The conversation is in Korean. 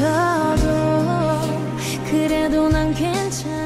없어도 그래도 난 괜찮아.